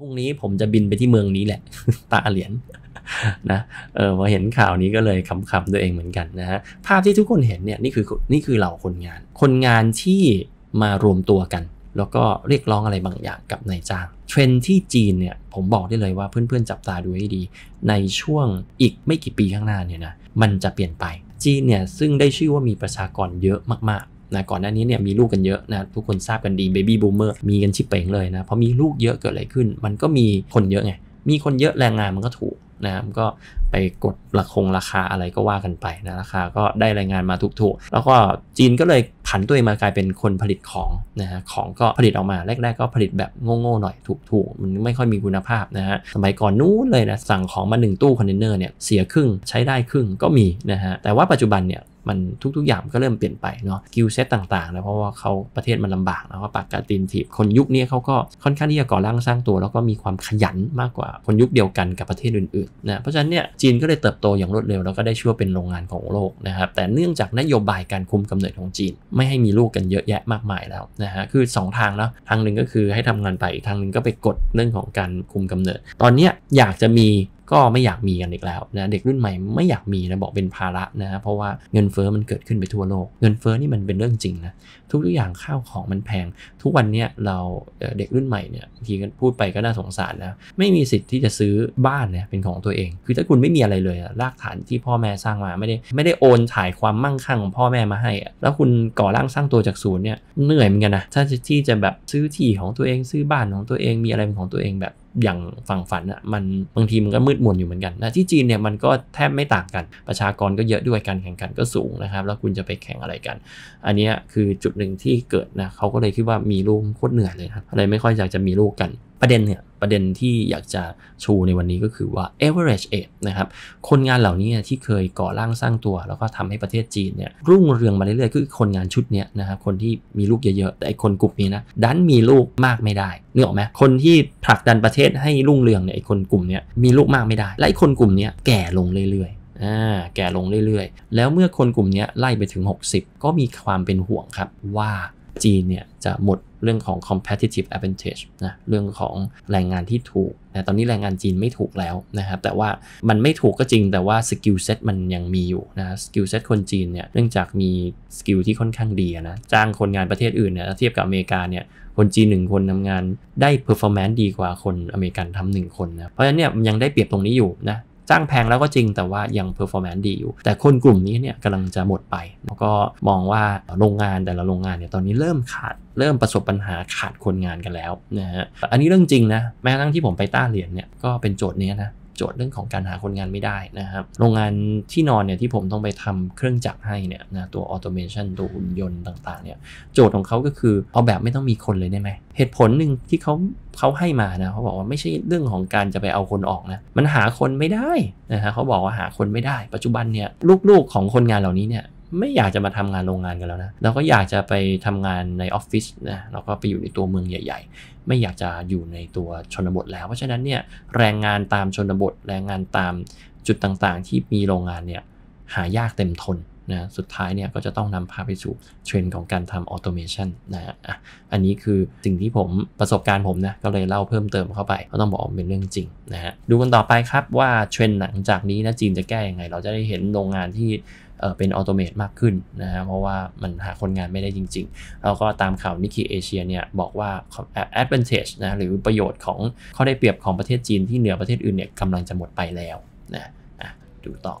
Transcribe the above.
พรุ่งนี้ผมจะบินไปที่เมืองนี้แหละ ต้าเหลียนนะเออพอเห็นข่าวนี้ก็เลยขำๆตัวเองเหมือนกันนะฮะภาพที่ทุกคนเห็นเนี่ยนี่คือนี่คือเหล่าคนงาน คนงานที่มารวมตัวกัน แล้วก็เรียกร้องอะไรบางอย่างกับนายจ้าง เทรนที่จีนเนี่ยผมบอกได้เลยว่าเพื่อนๆจับตาดูให้ดี ในช่วงอีกไม่กี่ปีข้างหน้าเนี่ยนะมันจะเปลี่ยนไปจีนเนี่ยซึ่งได้ชื่อว่ามีประชากรเยอะมากๆ นะก่อนหน้านี้เนี่ยมีลูกกันเยอะนะทุกคนทราบกันดี baby boomer มีกันชิบเป่งเลยนะพอมีลูกเยอะเกิดอะไรขึ้น มันก็มีคนเยอะไงมีคนเยอะแรงงานมันก็ถูก นะมันก็ไปกดราคงราคาอะไรก็ว่ากันไปนะราคาก็ได้รายงานมาถูกๆ แล้วก็จีนก็เลยผันตัวเองมากลายเป็นคนผลิตของนะฮะของก็ผลิตออกมาแรกๆก็ผลิตแบบโง่ๆหน่อยถูกๆ มันไม่ค่อยมีคุณภาพนะฮะสมัยก่อนนู้นเลยนะสั่งของมา 1 ตู้คอนเทนเนอร์เนี่ยเสียครึ่งใช้ได้ครึ่งก็มีนะฮะแต่ว่าปัจจุบันเนี่ยมันทุกๆ อย่างก็เริ่มเปลี่ยนไปเนาะ skill set ต่างๆนะเพราะว่าเขาประเทศมันลำบากนะว่าปากกัดตีนถีบคนยุคนี้เขาก็ค่อนข้างที่จะก่อร่างสร้างตัว แล้วก็มีความขยันมากกว่าคนยุคเดียวกันกับประเทศอื่นนะเพราะฉะนั้นเนี่ยจีนก็เลยเติบโตอย่างรวดเร็วแล้วก็ได้ชื่อเป็นโรงงานของโลกนะครับแต่เนื่องจากนโยบายการคุมกำเนิดของจีน ไม่ให้มีลูกกันเยอะแยะมากมายแล้วนะฮะคือ 2 ทางแล้วทางหนึ่งก็คือให้ทำงานไปอีกทางหนึ่งก็ไปกดเรื่องของการคุมกำเนิด ตอนนี้อยากจะมี ก็ไม่อยากมีกันอีกแล้วนะเด็กรุ่นใหม่ไม่อยากมีนะบอกเป็นภาระนะเพราะว่าเงินเฟอ้อมันเกิดขึ้นไปทั่วโลก เงินเฟอ้อนี่มันเป็นเรื่องจริงนะทุกอย่างข้าวของมันแพง ทุกวันนี้เราเด็กรุ่นใหม่เนี่ยทีพูดไปก็น่าสงสารนะไม่มีสิทธิ์ที่จะซื้อบ้านเนี่ยเป็นของตัวเอง คือถ้าคุณไม่มีอะไรเลยรากฐานที่พ่อแม่สร้างมาไม่ได้ไม่ได้โอนถ่ายความมั่งคั่งของพ่อแม่มาให้ แล้วคุณก่อร่างสร้างตัวจากศูนย์เนี่ยเหนื่อยเหมือนกันนะถ้าที่จะแบบซื้อที่ของตัวเองซื้อบ้านของตัวเองมีอะไรเป็นของตัวเองแบบอย่างฝั่งฝันอะมันบางทีมันก็มืดมนอยู่เหมือนกันนะที่จีนเนี่ยมันก็แทบไม่ต่างกัน ประชากรก็เยอะด้วยการแข่งขันก็สูงนะครับ แล้วคุณจะไปแข่งอะไรกัน อันนี้คือจุดหนึ่งที่เกิดนะเขาก็เลยคิดว่ามีลูกโคตรเหนื่อยเลยครับอะไรไม่ค่อยอยากจะมีลูกกัน ประเด็นเนี่ย ประเด็นที่อยากจะชูในวันนี้ก็คือว่า average age นะครับ คนงานเหล่านี้ที่เคยก่อร่างสร้างตัว แล้วก็ทำให้ประเทศจีนเนี่ยรุ่งเรืองมาเรื่อยๆ คือคนงานชุดนี้นะครับคนที่มีลูกเยอะๆ แต่ไอคนกลุ่มนี้นะดันมีลูกมากไม่ได้นึกออกไหมคนที่ผลักดันประเทศให้รุ่งเรืองเนี่ยไอคนกลุ่มนี้มีลูกมากไม่ได้ และไอคนกลุ่มนี้แก่ลงเรื่อยๆอ่าแก่ลงเรื่อยๆ แล้วเมื่อคนกลุ่มนี้ไล่ไปถึง 60 ก็มีความเป็นห่วงครับว่า จีนเนี่ยจะหมดเรื่องของ competitive advantage นะเรื่องของแรงงานที่ถูกนะตอนนี้แรงงานจีนไม่ถูกแล้วนะครับแต่ว่ามันไม่ถูกก็จริงแต่ว่า skill set มันยังมีอยู่นะ skill set คนจีนเนี่ยเนื่องจากมี skill ที่ค่อนข้างดีนะจ้างคนงานประเทศอื่นเนี่ยเทียบกับอเมริกาเนี่ยคนจีนหนึ่งคนทำงานได้ performance ดีกว่าคนอเมริกันทำหนึ่งคนนะเพราะฉะนั้นเนี่ยยังได้เปรียบตรงนี้อยู่นะ จ้างแพงแล้วก็จริงแต่ว่ายัง performance ดีอยู่ แต่คนกลุ่มนี้เนี่ยกำลังจะหมดไป แล้วก็มองว่าโรงงานแต่ละโรงงานเนี่ยตอนนี้เริ่มขาดเริ่มประสบปัญหาขาดคนงานกันแล้วนะฮะอันนี้เรื่องจริงนะแม้กระทั่งที่ผมไปต้าเหลียนเนี่ยก็เป็นโจทย์นี้นะ โจทย์เรื่องของการหาคนงานไม่ได้นะครับ โรงงานที่นอนเนี่ยที่ผมต้องไปทำเครื่องจักรให้เนี่ยนะตัว automation ตัวหุ่นยนต์ต่างๆเนี่ยโจทย์ของเขาก็คือเอาแบบไม่ต้องมีคนเลยได้ไหมเหตุผลหนึ่งที่เขาเขาให้มานะเขาบอกว่าไม่ใช่เรื่องของการจะไปเอาคนออกนะมันหาคนไม่ได้นะฮะเขาบอกว่าหาคนไม่ได้ ปัจจุบันเนี่ยลูกๆของคนงานเหล่านี้เนี่ย ไม่อยากจะมาทำงานโรงงานกันแล้วนะเราก็อยากจะไปทำงานในออฟฟิศนะเราก็ไปอยู่ในตัวเมืองใหญ่ ๆ ไม่อยากจะอยู่ในตัวชนบทแล้ว เพราะฉะนั้นเนี่ยแรงงานตามชนบท แรงงานตามจุดต่างๆ ที่มีโรงงานเนี่ยหายากเต็มทน นะสุดท้ายเนี่ยก็จะต้องนำพาไปสู่เทรนด์ของการทำ automation นะฮะอันนี้คือสิ่งที่ผมประสบการณ์ผมนะก็เลยเล่าเพิ่มเติมเข้าไปก็ต้องบอกเป็นเรื่องจริงนะฮะดูกันต่อไปครับว่าเทรนด์หลังจากนี้นะจีนจะแก้ยังไง เราจะได้เห็นโรงงานที่เป็น automate มากขึ้นนะฮะเพราะว่ามันหาคนงานไม่ได้จริงๆ แล้วก็ตามข่าว Nikkei Asia เนี่ยบอกว่า advantage นะหรือประโยชน์ของข้อได้เปรียบของประเทศจีนที่เหนือประเทศอื่นเนี่ยกำลังจะหมดไปแล้วนะดูต่อ